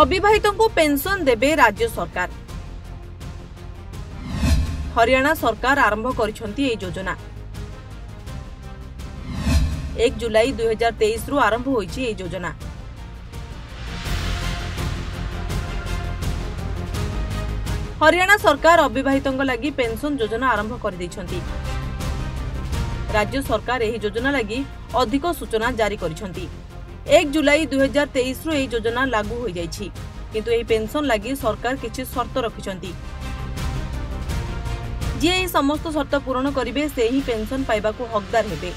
ଅବିବାହିତଙ୍କୁ pension ଦେବେ ରାଜ୍ୟ ସରକାର ହରିୟାଣା ସରକାର ଆରମ୍ଭ କରିଛନ୍ତି ଏହି ଯୋଜନା ଏକ ଜୁଲାଇ ଦୁଇହଜାର ତେଇଶରୁ ଆରମ୍ଭ ହୋଇଛି ଏହି ଯୋଜନା ହରିୟାଣା ସରକାର ଅବିବାହିତଙ୍କ ଲାଗି ପେନ୍ସନ୍ ଯୋଜନା ଆରମ୍ଭ କରିଦେଇଛନ୍ତି ରାଜ୍ୟ ସରକାର ଏହି ଯୋଜନା ଲାଗି ଅଧିକ ସୂଚନା ଜାରି କରିଛନ୍ତି এক জুলাই দুই হাজার তেইশর এই যোজনা লাগু হয়ে যাই কিন্তু এই পেনশন লাগি সরকার কিছু সর্ত রাখি যে এই সমস্ত সর্ত পূরণ করবে সে হি পেনশন পাইবা হকদার হবে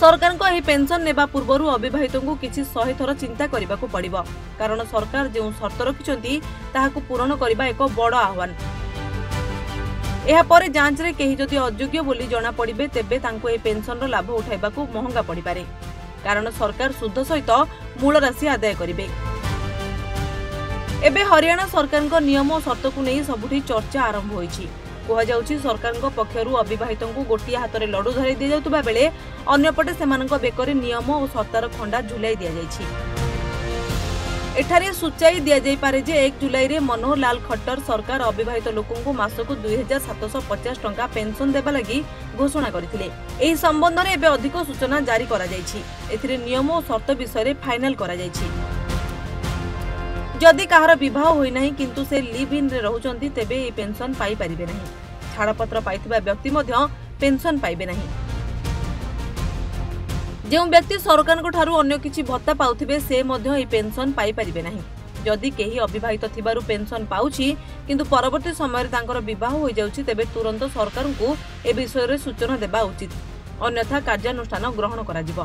ସରକାରଙ୍କ ଏହି ପେନ୍ସନ୍ ନେବା ପୂର୍ବରୁ ଅବିବାହିତଙ୍କୁ କିଛି ଶହେ ଥର ଚିନ୍ତା କରିବାକୁ ପଡ଼ିବ କାରଣ ସରକାର ଯେଉଁ ସର୍ତ୍ତ ରଖିଛନ୍ତି ତାହାକୁ ପୂରଣ କରିବା ଏକ ବଡ଼ ଆହ୍ୱାନ ଏହାପରେ ଯାଞ୍ଚରେ କେହି ଯଦି ଅଯୋଗ୍ୟ ବୋଲି ଜଣାପଡ଼ିବେ ତେବେ ତାଙ୍କୁ ଏହି ପେନ୍ସନ୍ର ଲାଭ ଉଠାଇବାକୁ ମହଙ୍ଗା ପଡ଼ିପାରେ କାରଣ ସରକାର ସୁଧ ସହିତ ମୂଳ ରାଶି ଆଦାୟ କରିବେ ଏବେ ହରିୟାଣା ସରକାରଙ୍କ ନିୟମ ଓ ସର୍ତ୍ତକୁ ନେଇ ସବୁଠି ଚର୍ଚ୍ଚା ଆରମ୍ଭ ହୋଇଛି କୁହାଯାଉଛି ସରକାରଙ୍କ ପକ୍ଷରୁ ଅବିବାହିତଙ୍କୁ ଗୋଟିଏ ହାତରେ ଲଡ଼ୁ ଧରାଇ ଦିଆଯାଉଥିବା ବେଳେ ଅନ୍ୟପଟେ ସେମାନଙ୍କ ବେକରେ ନିୟମ ଓ ସତ୍ତାର ଖଣ୍ଡା ଝୁଲାଇ ଦିଆଯାଇଛି এখানে সূচাই দিয়াযাইপরে যে এক জুলাইরে মনোহর লাল খট্টর সরকার অবিবাহিত লোক মাসক দুই হাজার সাতশহ পচাশ টাকা পেনশন দেবা লাগি ঘোষণা করে এই সম্বন্ধে এবে অধিক সূচনা জারি করা যাই এতে নিয়ম ও সর্ত বিষয়ে ফাইনাল করা যাই যদি কাহার বিবাহ হয়ে না কিন্তু সে লিভ ইন রয়েছেন তেবে এই পেনশন পাইপারে না ছাড়পত্র পাই ব্যক্তি মধ্য পেনশন পাইবে না ଯେଉଁ ବ୍ୟକ୍ତି ସରକାରଙ୍କଠାରୁ ଅନ୍ୟ କିଛି ଭତ୍ତା ପାଉଥିବେ ସେ ମଧ୍ୟ ଏହି ପେନ୍ସନ୍ ପାଇପାରିବେ ନାହିଁ ଯଦି କେହି ଅବିବାହିତ ଥିବାରୁ ପେନ୍ସନ୍ ପାଉଛି କିନ୍ତୁ ପରବର୍ତ୍ତୀ ସମୟରେ ତାଙ୍କର ବିବାହ ହୋଇଯାଉଛି ତେବେ ତୁରନ୍ତ ସରକାରଙ୍କୁ ଏ ବିଷୟରେ ସୂଚନା ଦେବା ଉଚିତ ଅନ୍ୟଥା କାର୍ଯ୍ୟାନୁଷ୍ଠାନ ଗ୍ରହଣ କରାଯିବ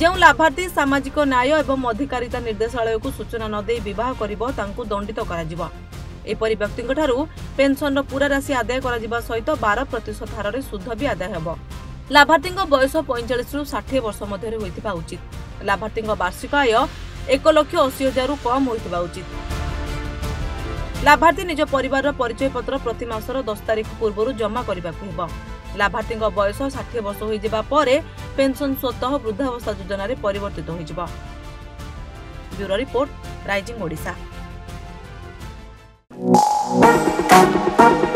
ଯେଉଁ ଲାଭାର୍ଥୀ ସାମାଜିକ ନ୍ୟାୟ ଏବଂ ଅଧିକାରିତା ନିର୍ଦ୍ଦେଶାଳୟକୁ ସୂଚନା ନ ଦେଇ ବିବାହ କରିବ ତାଙ୍କୁ ଦଣ୍ଡିତ କରାଯିବ ଏପରି ବ୍ୟକ୍ତିଙ୍କଠାରୁ ପେନ୍ସନ୍ର ପୂରା ରାଶି ଆଦାୟ କରାଯିବା ସହିତ ବାର ପ୍ରତିଶତ ହାରରେ ସୁଧ ବି ଆଦାୟ ହେବ লাভার্থীঙ্ বয়স পঁয়তাল্লিশ রু ষাঠি বর্ষ মধ্যে হয়ে উচিত লাভার্থী বার্ষিক আয় এক লক্ষ অশি হাজার কম হয়ে উচিত লাভার্থী নিজ পরিবার পরিচয়পত্র প্রতি মাসর দশ তারিখ পূর্ব জমা করা হব লাভার্থী বয়স ষাঠি বর্ষ হয়ে পরে পেনশন স্বতঃ বৃদ্ধাবস্থা যোজনার পরিবর্তিত হয়ে রিপোর্ট